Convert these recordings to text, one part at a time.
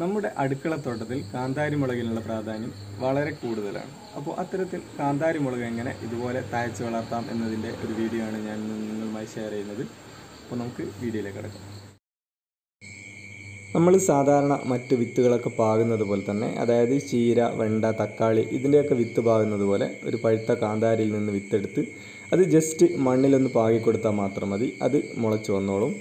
നമ്മുടെ അടുക്കളത്തോട്ടത്തിൽ കാന്താരി മുളകിനുള്ള പ്രാധാന്യം വളരെ കൂടുതലാണ്. അപ്പോൾ അത്തരത്തിൽ കാന്താരി മുളക് എങ്ങനെ ഇതുപോലെ തയച്ച് വളർത്താം എന്നതിന്റെ ഒരു വീഡിയോ ആണ് ഞാൻ നിങ്ങളുമായി ഷെയർ ചെയ്യുന്നത്. അപ്പോൾ നമുക്ക് വീഡിയോയിലേക്ക് കിടക്കാം. നമ്മൾ സാധാരണ മറ്റ് വിത്തുകളൊക്കെ പാകുന്നത് പോലെ തന്നെ അതായത് ചീര വെണ്ട തക്കാളി ഇതിന്റെയൊക്കെ വിത്ത് പാകുന്നത് പോലെ ഒരു പഴുത്ത കാന്താരിയിൽ നിന്ന് വിത്തെടുത്ത് അത് ജസ്റ്റ് മണ്ണിലൊന്ന് പാകി കൊടുത്താൽ മാത്രം മതി. അത് മുളച്ച് വന്നോളും.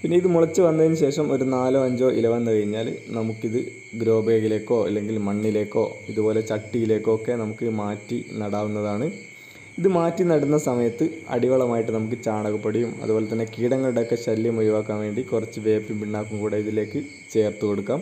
പിന്നെ ഇത് മുളച്ച് വന്നതിന് ശേഷം ഒരു നാലോ അഞ്ചോ ഇല വന്നു കഴിഞ്ഞാൽ നമുക്കിത് ഗ്രോ ബാഗിലേക്കോ അല്ലെങ്കിൽ മണ്ണിലേക്കോ ഇതുപോലെ ചട്ടിയിലേക്കോ ഒക്കെ നമുക്ക് മാറ്റി നടാവുന്നതാണ്. ഇത് മാറ്റി നടുന്ന സമയത്ത് അടിവളമായിട്ട് നമുക്ക് ചാണകപ്പൊടിയും അതുപോലെ തന്നെ കീടങ്ങളുടെയൊക്കെ ശല്യം ഒഴിവാക്കാൻ വേണ്ടി കുറച്ച് വേപ്പിൻ പിണ്ണാക്കും കൂടെ ഇതിലേക്ക് ചേർത്ത് കൊടുക്കാം.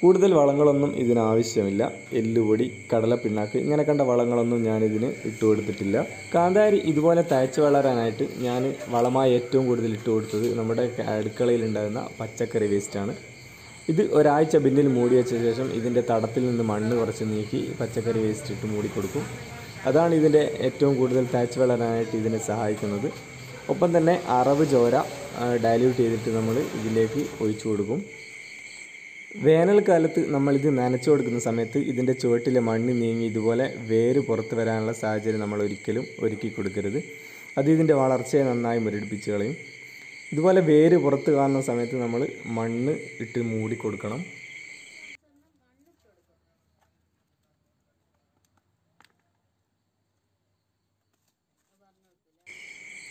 കൂടുതൽ വളങ്ങളൊന്നും ഇതിനാവശ്യമില്ല. എല്ലുപൊടി കടല പിണ്ണാക്ക് ഇങ്ങനെ കണ്ട വളങ്ങളൊന്നും ഞാനിതിന് ഇട്ട് കൊടുത്തിട്ടില്ല. കാന്താരി ഇതുപോലെ തയ്ച്ച് വളരാനായിട്ട് ഞാൻ വളമായി ഏറ്റവും കൂടുതൽ ഇട്ട് കൊടുത്തത് നമ്മുടെ അടുക്കളയിൽ ഉണ്ടാകുന്ന പച്ചക്കറി വേസ്റ്റാണ്. ഇത് ഒരാഴ്ച ബിന്നിൽ മൂടി വെച്ച ശേഷം ഇതിന്റെ തടത്തിൽ നിന്ന് മണ്ണ് കുറച്ച് നീക്കി പച്ചക്കറി വേസ്റ്റ് ഇട്ട് മൂടി കൊടുക്കും. അതാണ് ഇതിന്റെ ഏറ്റവും കൂടുതൽ തയ്ച്ച് വളരാനായിട്ട് ഇതിനെ സഹായിക്കുന്നത്. ഒപ്പം തന്നെ അറവ് ചോര ഡയല്യൂട്ട് ചെയ്തിട്ട് നമ്മൾ ഇതിലേക്ക് ഒഴിച്ചു കൊടുക്കും. വേനൽക്കാലത്ത് നമ്മളിത് നനച്ചു കൊടുക്കുന്ന സമയത്ത് ഇതിന്റെ ചുവട്ടിലെ മണ്ണ് നീങ്ങി ഇതുപോലെ വേര് പുറത്ത് വരാനുള്ള സാഹചര്യം നമ്മൾ ഒരിക്കലും ഒരുക്കി കൊടുക്കരുത്. അത് ഇതിന്റെ വളർച്ചയെ നന്നായി മുരടിപ്പിച്ച് കളയും. ഇതുപോലെ വേര് പുറത്ത് കാണുന്ന സമയത്ത് നമ്മൾ മണ്ണ് ഇട്ട് മൂടി കൊടുക്കണം.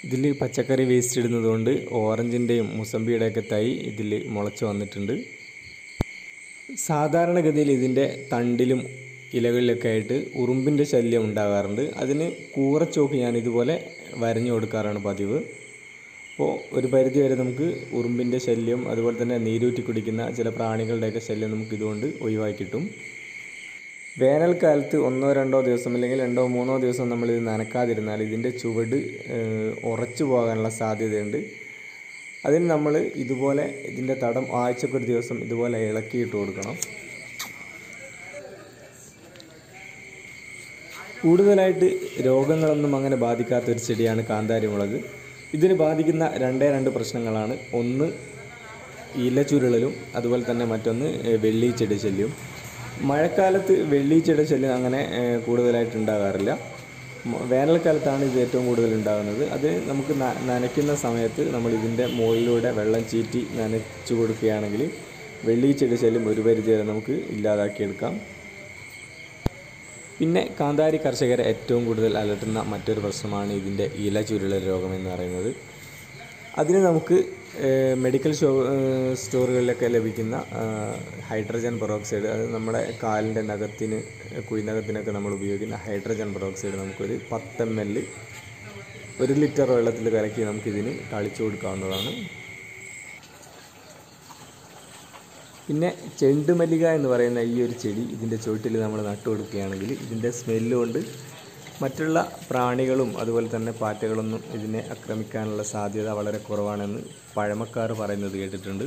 ഇതിൽ പച്ചക്കറി വേസ്റ്റ് ഇടുന്നതുകൊണ്ട് ഓറഞ്ചിന്റെയും മുസമ്പിയുടെയൊക്കെ തൈ ഇതിൽ മുളച്ച് വന്നിട്ടുണ്ട്. സാധാരണഗതിയിൽ ഇതിന്റെ തണ്ടിലും ഇലകളിലൊക്കെ ആയിട്ട് ഉറുമ്പിന്റെ ശല്യം ഉണ്ടാകാറുണ്ട്. അതിന് കൂറച്ചോക്ക് ഞാൻ ഇതുപോലെ വരഞ്ഞു കൊടുക്കാറാണ് പതിവ്. അപ്പോൾ ഒരു പരിധി വരെ നമുക്ക് ഉറുമ്പിന്റെ ശല്യം അതുപോലെ തന്നെ നീരൂറ്റി കുടിക്കുന്ന ചില പ്രാണികളുടെയൊക്കെ ശല്യം നമുക്ക് ഇതുകൊണ്ട് ഒഴിവാക്കി കിട്ടും വേനൽക്കാലത്ത് ഒന്നോ രണ്ടോ ദിവസം അല്ലെങ്കിൽ രണ്ടോ മൂന്നോ ദിവസം നമ്മളിത് നനക്കാതിരുന്നാൽ ഇതിന്റെ ചുവട് ഉറച്ചു പോകാനുള്ള സാധ്യതയുണ്ട്. അതിന് നമ്മൾ ഇതുപോലെ ഇതിന്റെ തടം ആഴ്ചക്കൊരു ദിവസം ഇതുപോലെ ഇളക്കിയിട്ട് കൊടുക്കണം. കൂടുതലായിട്ട് രോഗങ്ങളൊന്നും അങ്ങനെ ബാധിക്കാത്ത ഒരു ചെടിയാണ് കാന്താരി മുളക് ഇതിന് ബാധിക്കുന്ന രണ്ടേ രണ്ട് പ്രശ്നങ്ങളാണ്. ഒന്ന് ഇലച്ചുരുളലും അതുപോലെ തന്നെ മറ്റൊന്ന് വെള്ളീച്ചെടി ശല്യം മഴക്കാലത്ത് വെള്ളീച്ചയുടെ ശല്യം അങ്ങനെ കൂടുതലായിട്ട് ഉണ്ടാകാറില്ല. വേനൽക്കാലത്താണ് ഇത് ഏറ്റവും കൂടുതൽ ഉണ്ടാകുന്നത്. അത് നമുക്ക് നനയ്ക്കുന്ന സമയത്ത് നമ്മൾ ഇതിന്റെ മുകളിലൂടെ വെള്ളം ചീറ്റി നനച്ചു കൊടുക്കുകയാണെങ്കിൽ വെള്ളീച്ചയുടെ ശല്യം ഒരു പരിധി വരെ നമുക്ക് ഇല്ലാതാക്കിയെടുക്കാം. പിന്നെ കാന്താരി കർഷകരെ ഏറ്റവും കൂടുതൽ അലട്ടുന്ന മറ്റൊരു പ്രശ്നമാണ് ഇതിന്റെ ഇല ചുരുളൽ രോഗം എന്ന് പറയുന്നത്. അതിന് നമുക്ക് മെഡിക്കൽ ഷോ സ്റ്റോറുകളിലൊക്കെ ലഭിക്കുന്ന ഹൈഡ്രജൻ പെറോക്സൈഡ് അത് നമ്മുടെ കാലിന്റെ നഖത്തിന് കുഴിനഖത്തിനൊക്കെ നമ്മൾ ഉപയോഗിക്കുന്ന ഹൈഡ്രജൻ പെറോക്സൈഡ് നമുക്കൊരു പത്ത് എം എൽ ഒരു ലിറ്റർ വെള്ളത്തിൽ കലക്കി നമുക്കിതിന് തളിച്ചു കൊടുക്കാവുന്നതാണ്. പിന്നെ ചെണ്ടുമല്ലിക എന്ന് പറയുന്ന ഈ ഒരു ചെടി ഇതിന്റെ ചുവട്ടിൽ നമ്മൾ നട്ടു കൊടുക്കുകയാണെങ്കിൽ ഇതിന്റെ സ്മെല്ല് കൊണ്ട് മറ്റുള്ള പ്രാണികളും അതുപോലെ തന്നെ പാറ്റകളൊന്നും ഇതിനെ ആക്രമിക്കാനുള്ള സാധ്യത വളരെ കുറവാണെന്ന് പഴമക്കാർ പറയുന്നത് കേട്ടിട്ടുണ്ട്.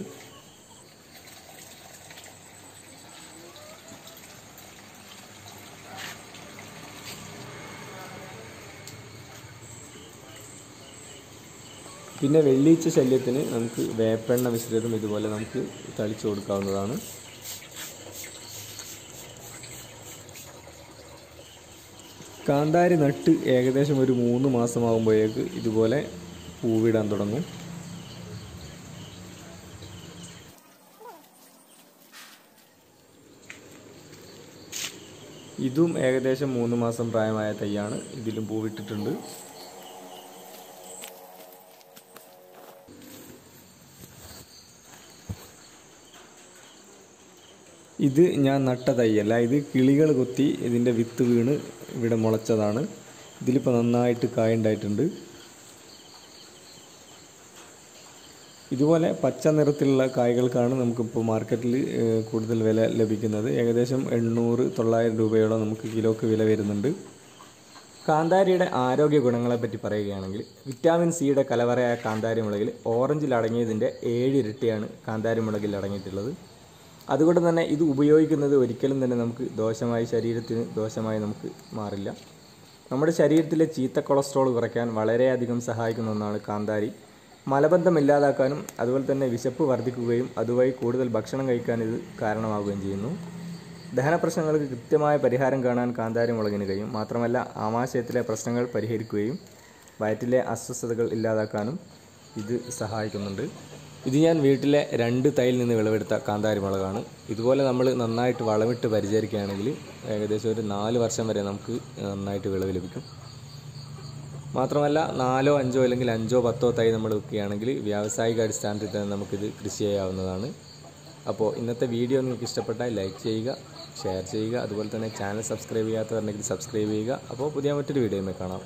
പിന്നെ വെള്ളിയിച്ച ശല്യത്തിന് നമുക്ക് വേപ്പെണ്ണ മിശ്രിതം ഇതുപോലെ നമുക്ക് തളിച്ചു കൊടുക്കാവുന്നതാണ്. കാന്താരി നട്ട് ഏകദേശം ഒരു മൂന്ന് മാസമാകുമ്പോഴേക്ക് ഇതുപോലെ പൂവിടാൻ തുടങ്ങും. ഇതും ഏകദേശം മൂന്ന് മാസം പ്രായമായ തൈയാണ് ഇതിലും പൂവിട്ടിട്ടുണ്ട്. ഇത് ഞാൻ നട്ട തൈയല്ല ഇത് കിളികൾ കൊത്തി ഇതിന്റെ വിത്ത് വീണ് ഇവിടെ മുളച്ചതാണ്. ഇതിലിപ്പോൾ നന്നായിട്ട് കായ ഉണ്ടായിട്ടുണ്ട് ഇതുപോലെ പച്ച നിറത്തിലുള്ള കായ്കൾക്കാണ് നമുക്കിപ്പോൾ മാർക്കറ്റിൽ കൂടുതൽ വില ലഭിക്കുന്നത്. ഏകദേശം എണ്ണൂറ് തൊള്ളായിരം രൂപയോളം നമുക്ക് കിലോക്ക് വില വരുന്നുണ്ട്. കാന്താരിയുടെ ആരോഗ്യ ഗുണങ്ങളെപ്പറ്റി പറയുകയാണെങ്കിൽ വിറ്റാമിൻ സിയുടെ കലവറയായ കാന്താരി മുളകിൽ ഓറഞ്ചിൽ അടങ്ങിയതിന്റെ ഏഴ് ഇരട്ടിയാണ് കാന്താരി മുളകിൽ അടങ്ങിയിട്ടുള്ളത്. അതുകൊണ്ട് തന്നെ ഇത് ഉപയോഗിക്കുന്നത് ഒരിക്കലും തന്നെ നമുക്ക് ദോഷമായി ശരീരത്തിന് ദോഷമായി നമുക്ക് മാറില്ല. നമ്മുടെ ശരീരത്തിലെ ചീത്ത കൊളസ്ട്രോൾ കുറയ്ക്കാൻ വളരെയധികം സഹായിക്കുന്ന ഒന്നാണ് കാന്താരി. മലബന്ധം ഇല്ലാതാക്കാനും അതുപോലെ തന്നെ വിശപ്പ് വർദ്ധിക്കുകയും അതുവഴി കൂടുതൽ ഭക്ഷണം കഴിക്കാൻ ഇത് കാരണമാവുകയും ചെയ്യുന്നു. ദഹന പ്രശ്നങ്ങൾക്ക് കൃത്യമായ പരിഹാരം കാണാൻ കാന്താരി മുളകിന് കഴിയും. മാത്രമല്ല ആമാശയത്തിലെ പ്രശ്നങ്ങൾ പരിഹരിക്കുകയും വയറ്റിലെ അസ്വസ്ഥതകൾ ഇല്ലാതാക്കാനും ഇത് സഹായിക്കുന്നുണ്ട്. ഇത് ഞാൻ വീട്ടിലെ രണ്ട് തൈയിൽ നിന്ന് വിളവെടുത്ത കാന്താരി മുളകാണ് ഇതുപോലെ നമ്മൾ നന്നായിട്ട് വളമിട്ട് പരിചരിക്കുകയാണെങ്കിൽ ഏകദേശം ഒരു നാല് വർഷം വരെ നമുക്ക് നന്നായിട്ട് വിളവ് ലഭിക്കും. മാത്രമല്ല നാലോ അഞ്ചോ അല്ലെങ്കിൽ അഞ്ചോ പത്തോ തൈ നമ്മൾ വെക്കുകയാണെങ്കിൽ വ്യാവസായിക അടിസ്ഥാനത്തിൽ തന്നെ നമുക്കിത് കൃഷി ചെയ്യാവുന്നതാണ്. അപ്പോൾ ഇന്നത്തെ വീഡിയോ നിങ്ങൾക്ക് ഇഷ്ടപ്പെട്ടാൽ ലൈക്ക് ചെയ്യുക ഷെയർ ചെയ്യുക അതുപോലെ തന്നെ ചാനൽ സബ്സ്ക്രൈബ് ചെയ്യാത്തവരുണ്ടെങ്കിൽ സബ്സ്ക്രൈബ് ചെയ്യുക. അപ്പോൾ പുതിയ മറ്റൊരു വീഡിയോയുമായി കാണാം.